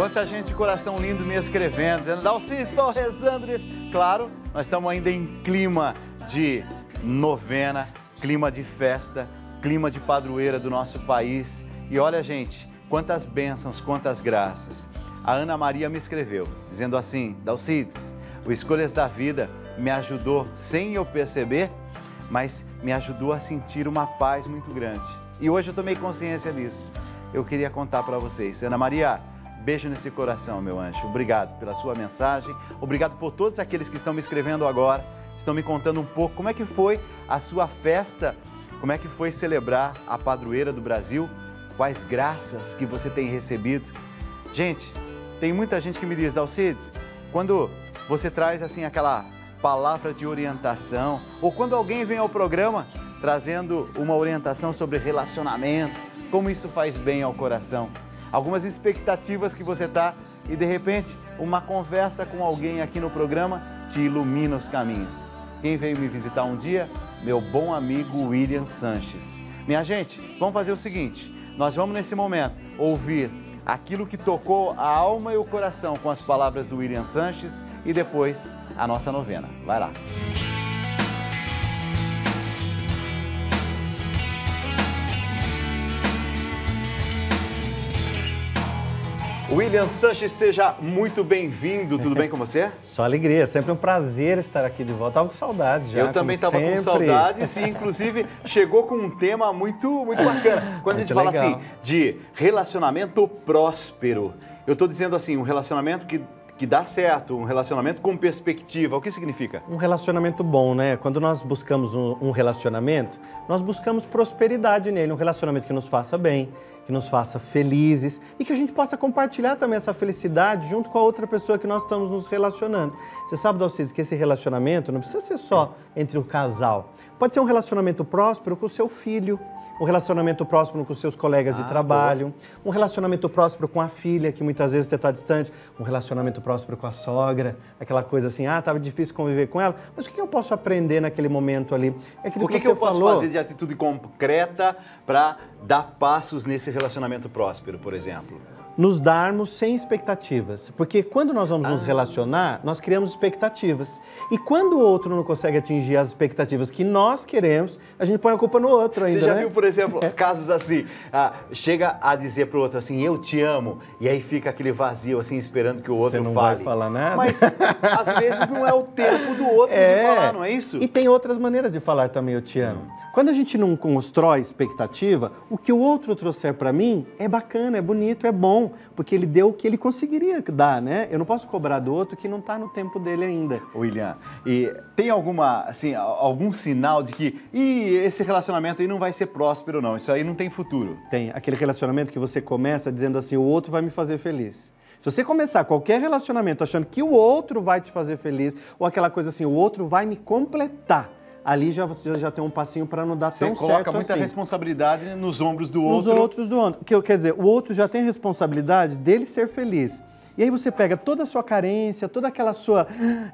Quanta gente de coração lindo me escrevendo, dizendo, Dalcito, tô rezando isso. Claro, nós estamos ainda em clima de novena, clima de festa, clima de padroeira do nosso país. E olha, gente, quantas bênçãos, quantas graças. A Ana Maria me escreveu, dizendo assim, Dalcides, o Escolhas da Vida me ajudou, sem eu perceber, mas me ajudou a sentir uma paz muito grande. E hoje eu tomei consciência disso. Eu queria contar para vocês. Ana Maria, beijo nesse coração, meu anjo. Obrigado pela sua mensagem. Obrigado por todos aqueles que estão me escrevendo agora, estão me contando um pouco como é que foi a sua festa, como é que foi celebrar a padroeira do Brasil, quais graças que você tem recebido. Gente, tem muita gente que me diz, Dalcides, quando você traz assim aquela palavra de orientação, ou quando alguém vem ao programa trazendo uma orientação sobre relacionamento, como isso faz bem ao coração. Algumas expectativas que você tá e de repente uma conversa com alguém aqui no programa te ilumina os caminhos. Quem veio me visitar um dia? Meu bom amigo William Sanches. Minha gente, vamos fazer o seguinte: nós vamos nesse momento ouvir aquilo que tocou a alma e o coração com as palavras do William Sanches e depois a nossa novena. Vai lá. William Sanches, seja muito bem-vindo. Tudo bem com você? Só alegria, sempre um prazer estar aqui de volta. Tava com saudades já. Eu também estava com saudades e, inclusive, chegou com um tema muito, muito bacana. Quando muito a gente legal. fala assim de relacionamento próspero, eu estou dizendo assim, um relacionamento que que dá certo, um relacionamento com perspectiva. O que significa? Um relacionamento bom, né? Quando nós buscamos um, relacionamento, nós buscamos prosperidade nele, um relacionamento que nos faça bem, que nos faça felizes e que a gente possa compartilhar também essa felicidade junto com a outra pessoa que nós estamos nos relacionando. Você sabe, Dalcides, que esse relacionamento não precisa ser só entre o casal. Pode ser um relacionamento próspero com o seu filho, um relacionamento próximo com seus colegas ah, de trabalho, boa. um relacionamento próximo com a filha, que muitas vezes você está distante, um relacionamento próximo com a sogra, aquela coisa assim, ah, estava difícil conviver com ela, mas o que eu posso aprender naquele momento ali? É o que, que, que eu posso fazer de atitude concreta para dar passos nesse relacionamento próspero, por exemplo? Nos darmos sem expectativas. Porque quando nós vamos ah. nos relacionar, nós criamos expectativas. E quando o outro não consegue atingir as expectativas que nós queremos, a gente põe a culpa no outro ainda. Você já né? viu, por exemplo, casos assim, ah, chega a dizer pro outro assim, eu te amo, e aí fica aquele vazio assim, esperando que o outro Você não fale. Vai falar nada. Mas às vezes não é o tempo do outro é. de falar, não é isso? E tem outras maneiras de falar também, eu te amo. Hum. Quando a gente não constrói expectativa, o que o outro trouxer para mim é bacana, é bonito, é bom, porque ele deu o que ele conseguiria dar, né? Eu não posso cobrar do outro que não está no tempo dele ainda. William, e tem alguma, assim, algum sinal de que esse relacionamento aí não vai ser próspero, não? Isso aí não tem futuro? Tem. Aquele relacionamento que você começa dizendo assim, o outro vai me fazer feliz. Se você começar qualquer relacionamento achando que o outro vai te fazer feliz, ou aquela coisa assim, o outro vai me completar, ali já você já tem um passinho para não dar você tão certo Você coloca muita assim. responsabilidade nos ombros do outro. Nos outros do outro. Que, quer dizer, o outro já tem responsabilidade dele ser feliz. E aí você pega toda a sua carência, toda aquela sua.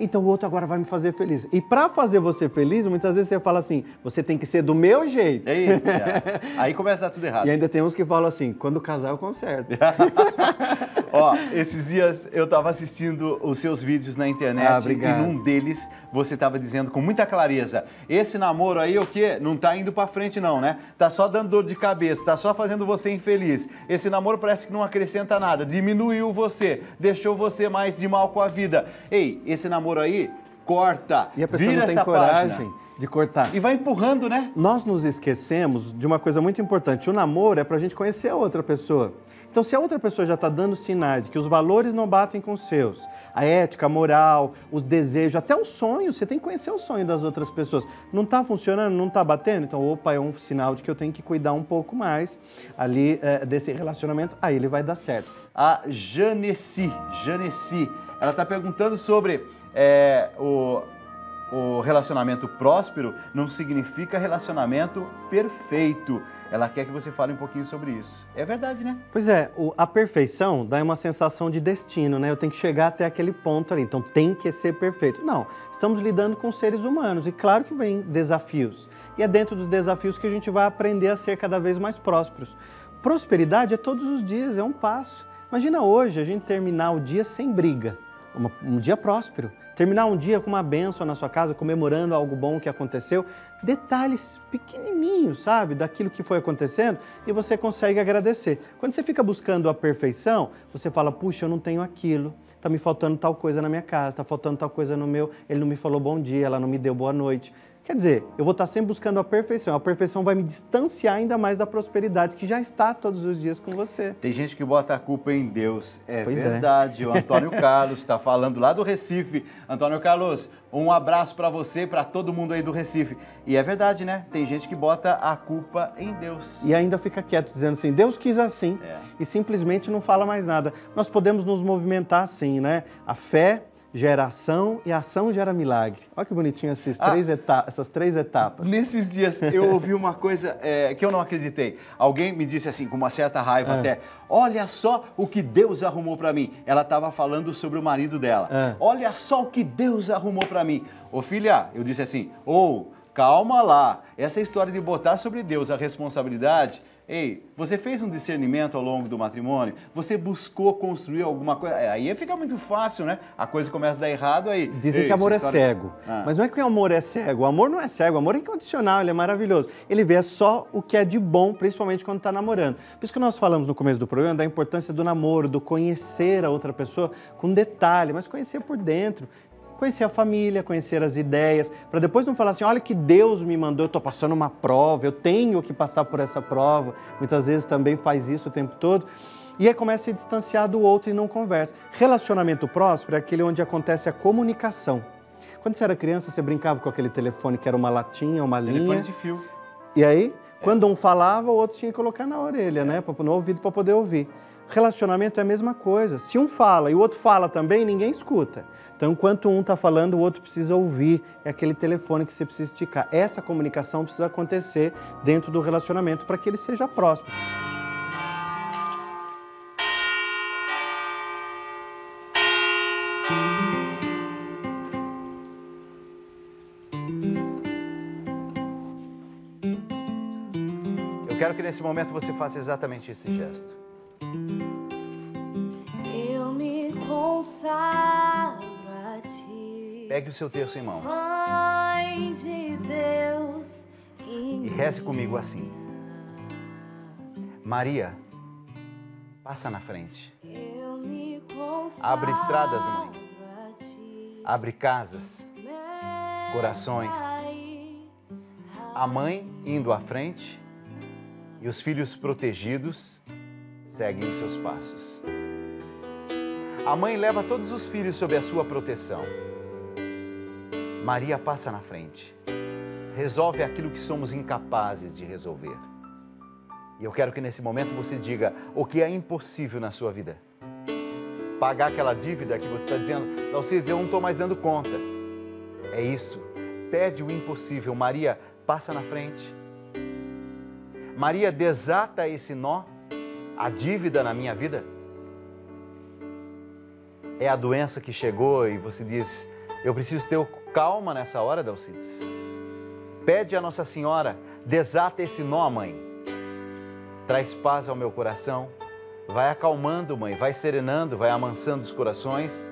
Então o outro agora vai me fazer feliz. E para fazer você feliz, muitas vezes você fala assim: você tem que ser do meu jeito. Eita. aí começa a dar tudo errado. E ainda tem uns que falam assim: quando casar eu conserto. Ó, esses dias eu estava assistindo os seus vídeos na internet ah, e num deles você estava dizendo com muita clareza: esse namoro aí o quê? Não tá indo para frente não, né? Tá só dando dor de cabeça, tá só fazendo você infeliz. Esse namoro parece que não acrescenta nada, diminuiu você deixou você mais de mal com a vida. Ei, esse namoro aí, corta. E a pessoa vira não tem coragem. Página. De cortar. E vai empurrando, né? Nós nos esquecemos de uma coisa muito importante. O namoro é para a gente conhecer a outra pessoa. Então, se a outra pessoa já está dando sinais de que os valores não batem com os seus, a ética, a moral, os desejos, até os sonhos, você tem que conhecer o sonho das outras pessoas. Não está funcionando, não está batendo? Então, opa, é um sinal de que eu tenho que cuidar um pouco mais ali é, desse relacionamento, aí ele vai dar certo. A Janeci, Janeci, ela está perguntando sobre é, o, o relacionamento próspero não significa relacionamento perfeito. Ela quer que você fale um pouquinho sobre isso. É verdade, né? Pois é, a perfeição dá uma sensação de destino, né? Eu tenho que chegar até aquele ponto ali, então tem que ser perfeito. Não, estamos lidando com seres humanos e claro que vem desafios. E é dentro dos desafios que a gente vai aprender a ser cada vez mais prósperos. Prosperidade é todos os dias, é um passo. Imagina hoje a gente terminar o dia sem briga, um dia próspero. Terminar um dia com uma benção na sua casa, comemorando algo bom que aconteceu. Detalhes pequenininhos, sabe, daquilo que foi acontecendo e você consegue agradecer. Quando você fica buscando a perfeição, você fala, puxa, eu não tenho aquilo, tá me faltando tal coisa na minha casa, tá faltando tal coisa no meu, ele não me falou bom dia, ela não me deu boa noite. Quer dizer, eu vou estar sempre buscando a perfeição. A perfeição vai me distanciar ainda mais da prosperidade que já está todos os dias com você. Tem gente que bota a culpa em Deus. É pois é. verdade. É. O Antônio Carlos está falando lá do Recife. Antônio Carlos, um abraço para você e para todo mundo aí do Recife. E é verdade, né? Tem gente que bota a culpa em Deus. E ainda fica quieto, dizendo assim: Deus quis assim. É. E simplesmente não fala mais nada. Nós podemos nos movimentar assim, né? A fé geração e ação gera milagre. Olha que bonitinho esses ah, três essas três etapas. Nesses dias eu ouvi uma coisa é, que eu não acreditei. Alguém me disse assim, com uma certa raiva é. até, olha só o que Deus arrumou para mim. Ela estava falando sobre o marido dela. É. Olha só o que Deus arrumou para mim. Ô filha, eu disse assim, ou... Oh, calma lá, essa história de botar sobre Deus a responsabilidade Ei, você fez um discernimento ao longo do matrimônio? Você buscou construir alguma coisa? É, aí fica muito fácil, né? A coisa começa a dar errado aí. Dizem Ei, que amor é história... cego. Ah. Mas não é que o amor é cego. O amor não é cego. O amor é incondicional, ele é maravilhoso. Ele vê só o que é de bom, principalmente quando está namorando. Por isso que nós falamos no começo do programa da importância do namoro, do conhecer a outra pessoa com detalhe, mas conhecer por dentro conhecer a família, conhecer as ideias, para depois não falar assim, olha que Deus me mandou, eu estou passando uma prova, eu tenho que passar por essa prova. Muitas vezes também faz isso o tempo todo. E aí começa a se distanciar do outro e não conversa. Relacionamento próspero é aquele onde acontece a comunicação. Quando você era criança, você brincava com aquele telefone que era uma latinha, uma linha. Telefone de fio. E aí, quando um falava, o outro tinha que colocar na orelha, né? No ouvido para poder ouvir. Relacionamento é a mesma coisa. Se um fala e o outro fala também, ninguém escuta. Então, enquanto um está falando, o outro precisa ouvir. É aquele telefone que você precisa esticar. Essa comunicação precisa acontecer dentro do relacionamento para que ele seja próximo. Eu quero que nesse momento você faça exatamente esse gesto. Consagro Pegue o seu terço em mãos. Mãe de Deus. E reze comigo assim. Maria, passa na frente. Abre estradas, mãe. Abre casas, corações. A mãe indo à frente e os filhos protegidos seguem os seus passos. A mãe leva todos os filhos sob a sua proteção. Maria passa na frente, resolve aquilo que somos incapazes de resolver. E eu quero que nesse momento você diga o que é impossível na sua vida. Pagar aquela dívida que você está dizendo, Dalcides, eu não estou mais dando conta. É isso. Pede o impossível. Maria passa na frente. Maria desata esse nó, a dívida na minha vida. É a doença que chegou e você diz, eu preciso ter calma nessa hora, Dalcides. Pede a Nossa Senhora, desata esse nó, mãe. Traz paz ao meu coração. Vai acalmando, mãe, vai serenando, vai amansando os corações.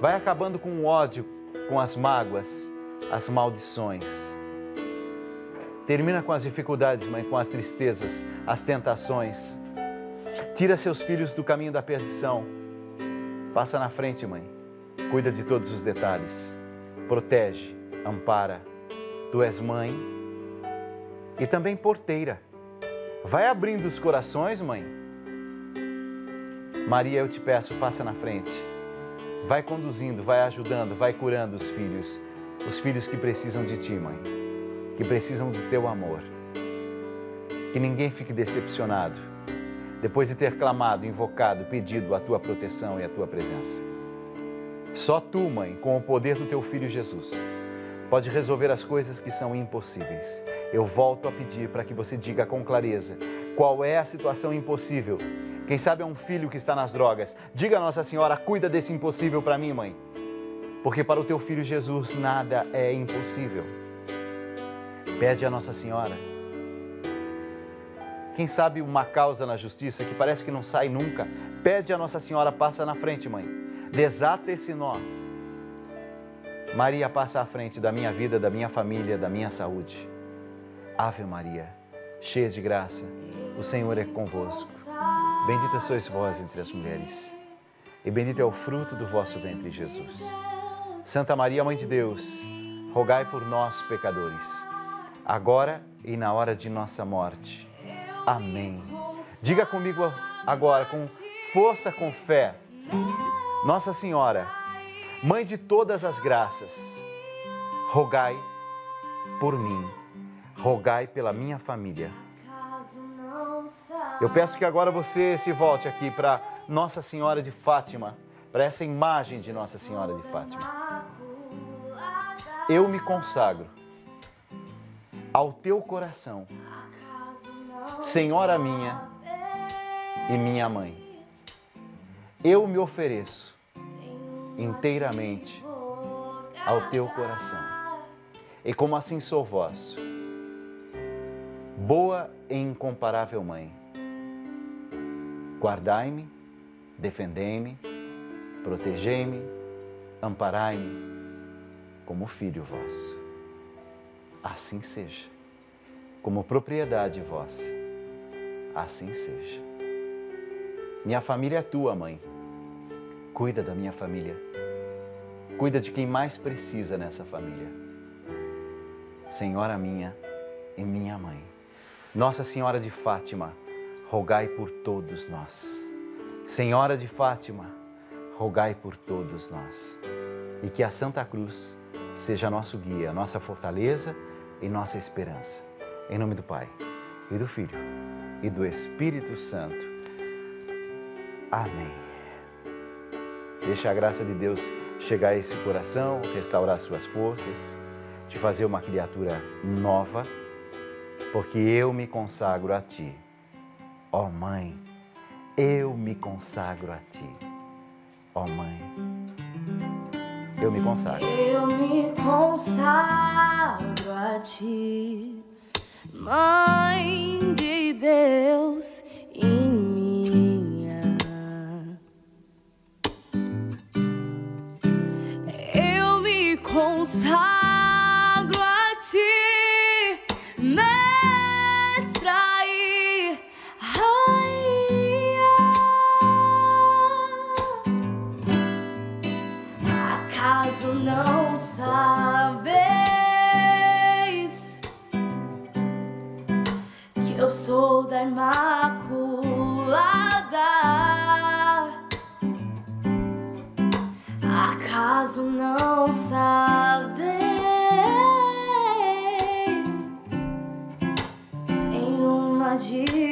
Vai acabando com o ódio, com as mágoas, as maldições. Termina com as dificuldades, mãe, com as tristezas, as tentações. Tira seus filhos do caminho da perdição. Passa na frente, mãe. Cuida de todos os detalhes. Protege, ampara. Tu és mãe e também porteira. Vai abrindo os corações, mãe. Maria, eu te peço, passa na frente. Vai conduzindo, vai ajudando, vai curando os filhos. Os filhos que precisam de ti, mãe. Que precisam do teu amor. Que ninguém fique decepcionado depois de ter clamado, invocado, pedido a tua proteção e a tua presença. Só tu, mãe, com o poder do teu filho Jesus, pode resolver as coisas que são impossíveis. Eu volto a pedir para que você diga com clareza qual é a situação impossível. Quem sabe é um filho que está nas drogas. Diga a Nossa Senhora, cuida desse impossível para mim, mãe. Porque para o teu filho Jesus nada é impossível. Pede a Nossa Senhora. Quem sabe uma causa na justiça que parece que não sai nunca. Pede a Nossa Senhora, passa na frente, mãe. Desata esse nó. Maria passa à frente da minha vida, da minha família, da minha saúde. Ave Maria, cheia de graça, o Senhor é convosco. Bendita sois vós entre as mulheres, e bendito é o fruto do vosso ventre, Jesus. Santa Maria, Mãe de Deus, rogai por nós, pecadores, agora e na hora de nossa morte. Amém. Diga comigo agora, com força, com fé. Nossa Senhora, Mãe de todas as graças, rogai por mim, rogai pela minha família. Eu peço que agora você se volte aqui para Nossa Senhora de Fátima, para essa imagem de Nossa Senhora de Fátima. Eu me consagro ao teu coração, Senhora minha e minha mãe. Eu me ofereço inteiramente ao teu coração. E como assim sou vosso, boa e incomparável Mãe, guardai-me, defendei-me, protegei-me, amparai-me como filho vosso. Assim seja, como propriedade vossa, assim seja. Minha família é tua, mãe. Cuida da minha família. Cuida de quem mais precisa nessa família. Senhora minha e minha mãe. Nossa Senhora de Fátima, rogai por todos nós. Senhora de Fátima, rogai por todos nós. E que a Santa Cruz seja nosso guia, nossa fortaleza e nossa esperança. Em nome do Pai, e do Filho, e do Espírito Santo. Amém. Deixe a graça de Deus chegar a esse coração, restaurar suas forças, te fazer uma criatura nova, porque eu me consagro a Ti. Ó oh, Mãe, eu me consagro a Ti. Ó oh, Mãe eu me consagro. Eu me consagro a ti, Mãe Deus e minha. Eu me consagro a ti, Mestra e Rainha. Acaso não sabeis sou da Imaculada? Acaso não sabeis? Tem uma advogada.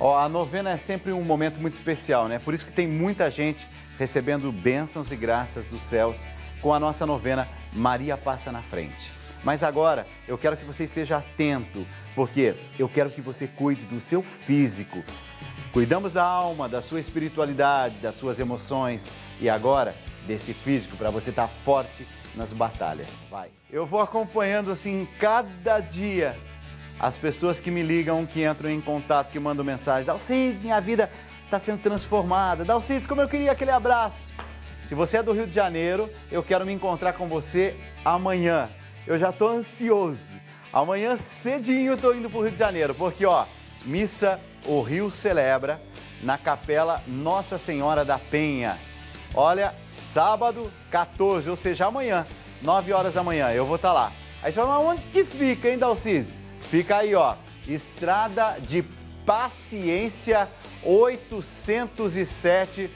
Ó, a novena é sempre um momento muito especial, né? Por isso que tem muita gente recebendo bênçãos e graças dos céus com a nossa novena Maria Passa na Frente. Mas agora eu quero que você esteja atento, porque eu quero que você cuide do seu físico. Cuidamos da alma, da sua espiritualidade, das suas emoções e agora desse físico para você estar forte nas batalhas. Vai. Eu vou acompanhando assim cada dia as pessoas que me ligam, que entram em contato, que mandam mensagens. Dalcides, minha vida está sendo transformada. Dalcides, como eu queria aquele abraço. Se você é do Rio de Janeiro, eu quero me encontrar com você amanhã. Eu já estou ansioso. Amanhã cedinho eu estou indo para o Rio de Janeiro, porque ó, missa o Rio celebra na Capela Nossa Senhora da Penha. Olha, sábado 14, ou seja, amanhã, 9 horas da manhã, eu vou estar lá. Aí você fala, mas onde que fica, hein, Dalcides? Fica aí, ó, Estrada de Paciência 807,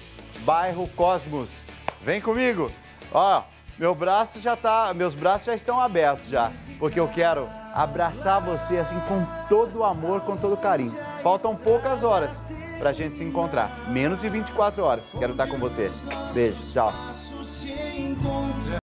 bairro Cosmos. Vem comigo. Ó, meu braço já tá, meus braços já estão abertos já, porque eu quero abraçar você assim com todo o amor, com todo o carinho. Faltam poucas horas pra gente se encontrar, menos de 24 horas. Quero estar com você. Beijo, tchau.